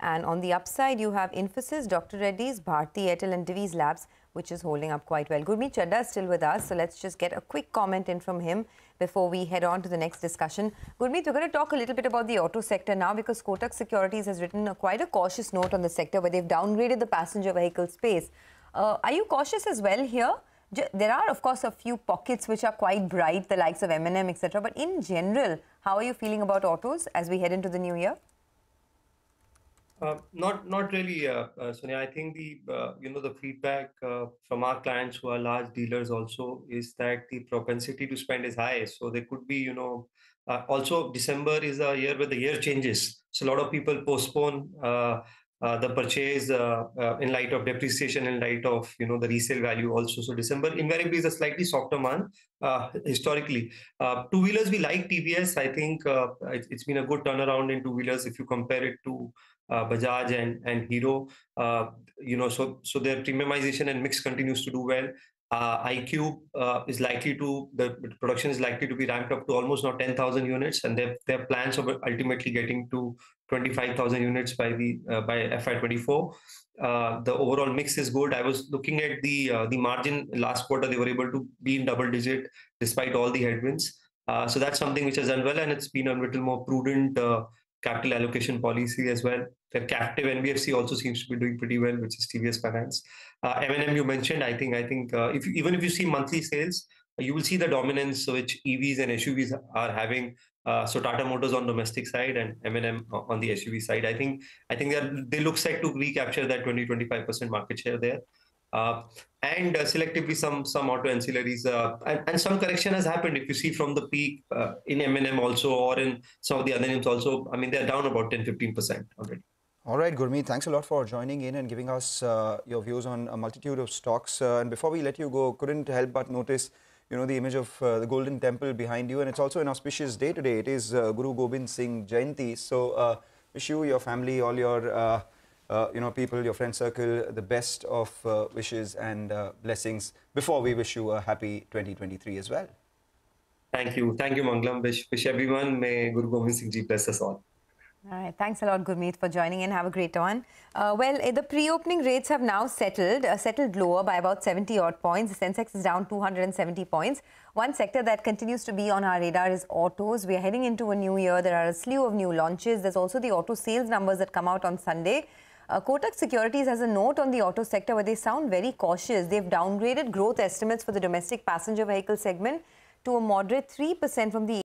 And on the upside, you have Infosys, Dr. Reddy's, Bharti Airtel and Divi's Labs, which is holding up quite well. Gurmeet Chadha is still with us, so let's just get a quick comment in from him before we head on to the next discussion. Gurmeet, we're going to talk a little bit about the auto sector now because Kotak Securities has written a, quite a cautious note on the sector where they've downgraded the passenger vehicle space. Uh, are you cautious as well here? There are, of course, a few pockets which are quite bright, the likes of M&M, etc. But in general, how are you feeling about autos as we head into the new year? Uh, not not really, uh, uh, Sonia. I think the uh, you know the feedback uh, from our clients who are large dealers also is that the propensity to spend is high. So there could be you know uh, also December is a year where the year changes. So a lot of people postpone the purchase in light of depreciation, in light of you know the resale value also. So December invariably is a slightly softer month historically. two wheelers we like TVS. I think it's been a good turnaround in two wheelers if you compare it to Bajaj and and Hero. Uh, you know, so so their premiumization and mix continues to do well. Uh, iQube uh, is likely to the production is likely to be ramped up to almost now 10,000 units, and their their plans of ultimately getting to 25,000 units by the uh, by FY24. Uh, the overall mix is good. I was looking at the uh, the margin last quarter; they were able to be in double digit despite all the headwinds. Uh, so that's something which has done well, and it's been a little more prudent capital allocation policy as well. Their captive NBFC also seems to be doing pretty well, which is TVS Finance. Uh, M&M you mentioned, I think, I think uh, if you, even if you see monthly sales, you will see the dominance which EVs and SUVs are having. Uh, so Tata Motors on domestic side and M&M on the SUV side. I think I think they look set to recapture that 20-25% market share there. Uh, and uh, selectively some some auto ancillaries uh, and, and, some correction has happened. If you see from the peak uh, in M&M also or in some of the other names also I mean they're down about 10 15% already. All right Gurmeet thanks a lot for joining in and giving us uh, your views on a multitude of stocks. Uh, and before we let you go couldn't help but notice you know the image of the golden temple behind you. And it's also an auspicious day today. It is Guru Gobind Singh Jayanti. So wish you your family all your uh, you know, people, your friend circle, the best of uh, wishes and uh, blessings before we wish you a happy 2023 as well. Thank you. Thank you, Manglam. Wish, wish everyone. May Guru Gobind Singh Ji bless us all. All right. Thanks a lot, Gurmeet, for joining in. Have a great one. Uh, well, eh, the pre-opening rates have now settled, uh, settled lower by about 70 odd points. The Sensex is down 270 points. One sector that continues to be on our radar is autos. We are heading into a new year. There are a slew of new launches. There's also the auto sales numbers that come out on Sunday. Uh, Kotak Securities has a note on the auto sector where they sound very cautious. They've downgraded growth estimates for the domestic passenger vehicle segment to a moderate 3% from the